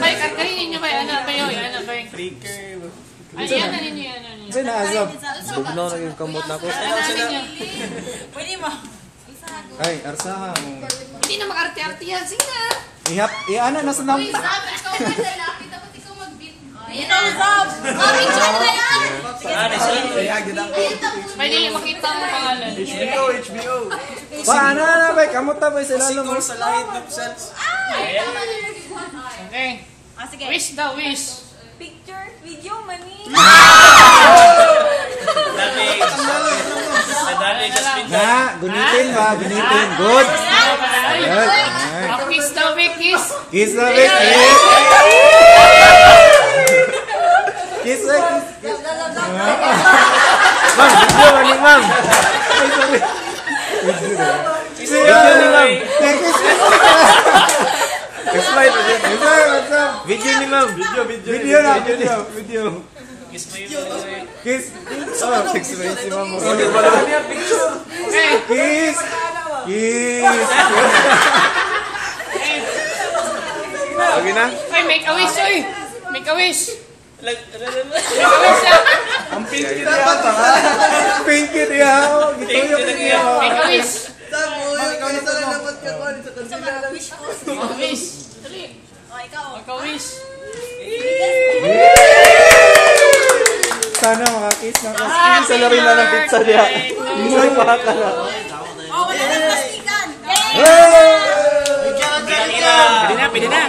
Bay, karkarin ninyo bay. Ano ba yun? Ano ba yun? Flicker. Ano yan? Ano ninyo? Ano ninyo? Sa'yo naasap. Bugnaw na yung kamot na ko. Ano ninyo? Pwede mo. Ay, arsaha. Hindi na mag-arte-arte yan. Sige na. Ihap, i-ano, nasa nam... Uy, Zab, ikaw ba lalaki? Dapat ikaw mag-beat. Ayan ang Zab. Oh, picture na yan! Siya? Pwede makita ang pangalan. HBO, HBO. Pa, ano na, bay? Kamot na, bay? Sila Sigur mo. sa lahit ng cells. Okay. Ah, sige. Wish daw, wish. Picture, video, money. Dami. Been Na, gunitin ba? Gunitin. Good. Good. Kiss daw, kiss. Kiss bay. Kiss. Kiss na, kiss. Ma'am, video ni ma'am. Ay, sorry. Video ni ma'am. Kiss, kiss. Kiss pa ito. Kiss na, what's up? Video ni ma'am. Video, video. Video na, video. Video. Kiss mo yung Kiss. Oh, kiss pa si ma'am. Okay. Kiss. Kiss. Okay na? Ay, make a wish, oy. Make a wish. Make a wish na. Ang pink yun yata ha? Pink yun yata. Gito yung Pink yun Make a. Wish ko. Make a wish. Dali. Oh, ikaw. Make a wish. Sana makakiss na kasi sa lari na ng pizza niya. Hindi makakala. Oh, wala nang plastikan. Yay! Pwede na, pwede na.